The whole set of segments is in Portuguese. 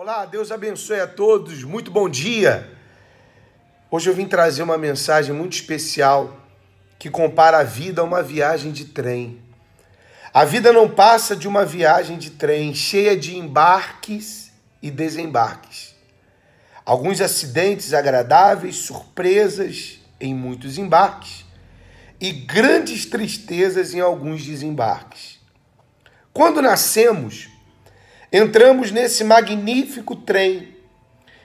Olá, Deus abençoe a todos, muito bom dia. Hoje eu vim trazer uma mensagem muito especial que compara a vida a uma viagem de trem. A vida não passa de uma viagem de trem cheia de embarques e desembarques. Alguns acidentes agradáveis, surpresas em muitos embarques e grandes tristezas em alguns desembarques. Quando nascemos, entramos nesse magnífico trem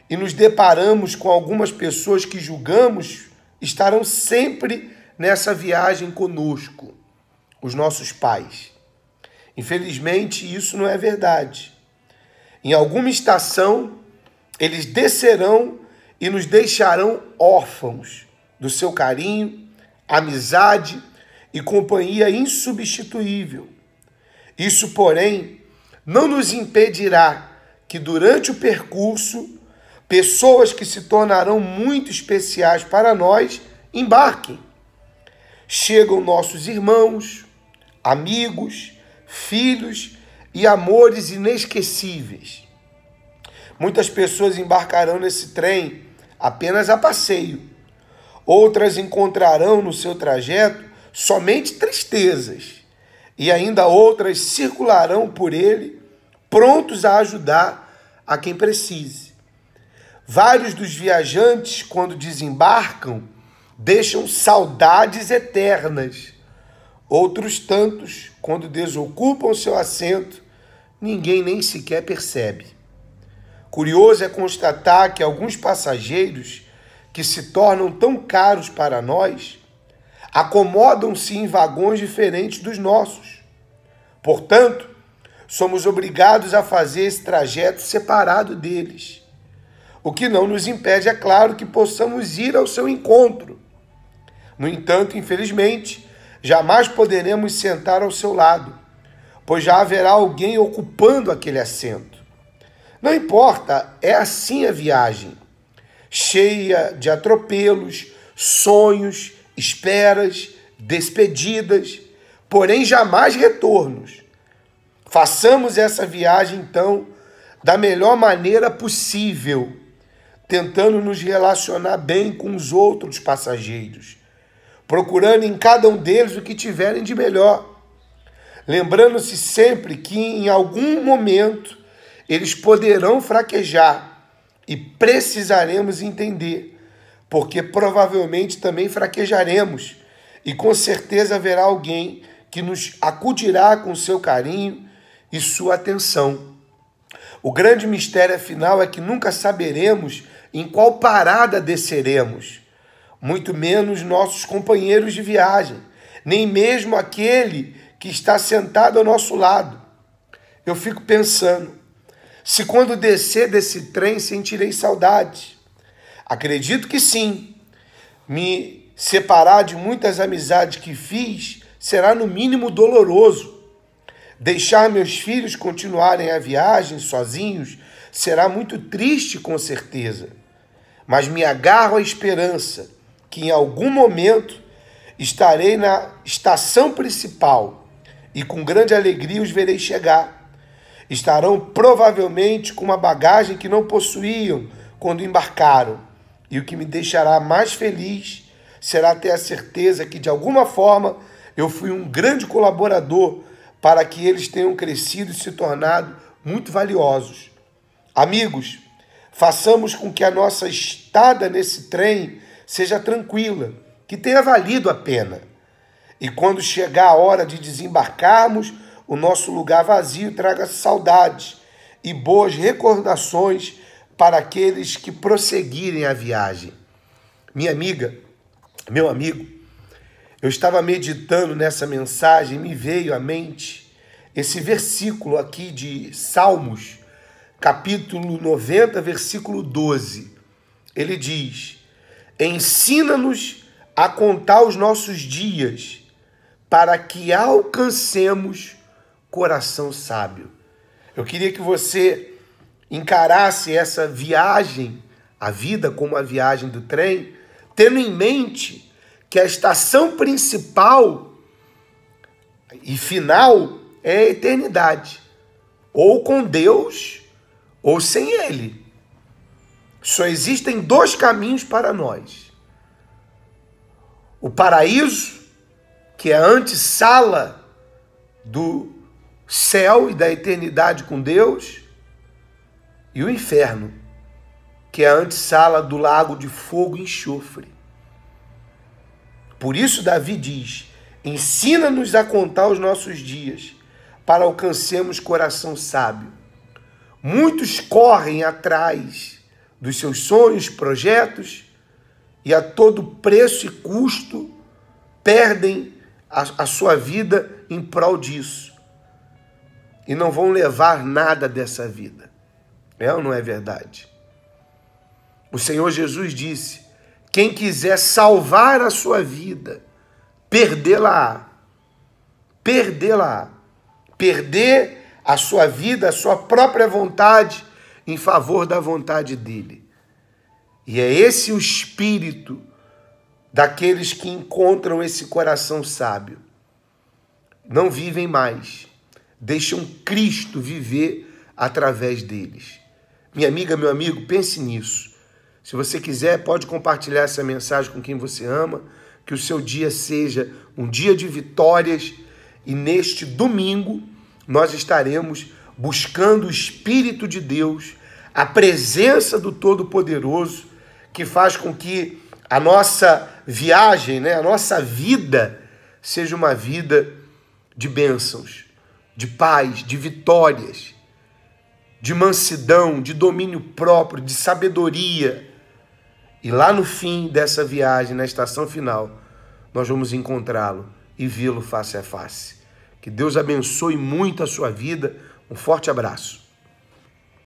e nos deparamos com algumas pessoas que julgamos estarão sempre nessa viagem conosco, os nossos pais. Infelizmente, isso não é verdade. Em alguma estação, eles descerão e nos deixarão órfãos do seu carinho, amizade e companhia insubstituível. Isso, porém, não nos impedirá que durante o percurso pessoas que se tornarão muito especiais para nós embarquem. Chegam nossos irmãos, amigos, filhos e amores inesquecíveis. Muitas pessoas embarcarão nesse trem apenas a passeio. Outras encontrarão no seu trajeto somente tristezas. E ainda outras circularão por ele, prontos a ajudar a quem precise. Vários dos viajantes, quando desembarcam, deixam saudades eternas. Outros tantos, quando desocupam seu assento, ninguém nem sequer percebe. Curioso é constatar que alguns passageiros que se tornam tão caros para nós acomodam-se em vagões diferentes dos nossos. Portanto, somos obrigados a fazer esse trajeto separado deles. O que não nos impede, é claro, que possamos ir ao seu encontro. No entanto, infelizmente, jamais poderemos sentar ao seu lado, pois já haverá alguém ocupando aquele assento. Não importa, é assim a viagem, cheia de atropelos, sonhos, esperas, despedidas, porém jamais retornos. Façamos essa viagem então da melhor maneira possível, tentando nos relacionar bem com os outros passageiros, procurando em cada um deles o que tiverem de melhor, lembrando-se sempre que em algum momento eles poderão fraquejar e precisaremos entender, porque provavelmente também fraquejaremos e com certeza haverá alguém que nos acudirá com seu carinho e sua atenção. O grande mistério final é que nunca saberemos em qual parada desceremos, muito menos nossos companheiros de viagem, nem mesmo aquele que está sentado ao nosso lado. Eu fico pensando, se quando descer desse trem sentirei saudade. Acredito que sim. Me separar de muitas amizades que fiz será no mínimo doloroso. Deixar meus filhos continuarem a viagem sozinhos será muito triste, com certeza. Mas me agarro à esperança que em algum momento estarei na estação principal e com grande alegria os verei chegar estarão provavelmente com uma bagagem que não possuíam quando embarcaram. E o que me deixará mais feliz será ter a certeza que, de alguma forma, eu fui um grande colaborador para que eles tenham crescido e se tornado muito valiosos. Amigos, façamos com que a nossa estada nesse trem seja tranquila, que tenha valido a pena. E quando chegar a hora de desembarcarmos, o nosso lugar vazio traga saudades e boas recordações para aqueles que prosseguirem a viagem. Minha amiga, meu amigo, eu estava meditando nessa mensagem e me veio à mente esse versículo aqui de Salmos, capítulo 90, versículo 12. Ele diz: Ensina-nos a contar os nossos dias, para que alcancemos coração sábio. Eu queria que você encarasse essa viagem, a vida como a viagem do trem, tendo em mente que a estação principal e final é a eternidade, ou com Deus, ou sem Ele. Só existem dois caminhos para nós: o paraíso, que é a antessala do céu e da eternidade com Deus, e o inferno, que é a antessala do lago de fogo e enxofre. Por isso, Davi diz: ensina-nos a contar os nossos dias, para alcancemos coração sábio. Muitos correm atrás dos seus sonhos, projetos, e a todo preço e custo perdem a, a sua vida em prol disso. E não vão levar nada dessa vida. É ou não é verdade? O Senhor Jesus disse: quem quiser salvar a sua vida, perdê-la. Perdê-la. Perder a sua vida, a sua própria vontade, em favor da vontade dele. E é esse o espírito daqueles que encontram esse coração sábio. Não vivem mais, deixam Cristo viver através deles. Minha amiga, meu amigo, pense nisso. Se você quiser, pode compartilhar essa mensagem com quem você ama. Que o seu dia seja um dia de vitórias e neste domingo nós estaremos buscando o Espírito de Deus, a presença do Todo-Poderoso, que faz com que a nossa viagem, né, a nossa vida, seja uma vida de bênçãos, de paz, de vitórias, de mansidão, de domínio próprio, de sabedoria e lá no fim dessa viagem, na estação final, nós vamos encontrá-lo e vê-lo face a face. Que Deus abençoe muito a sua vida. Um forte abraço.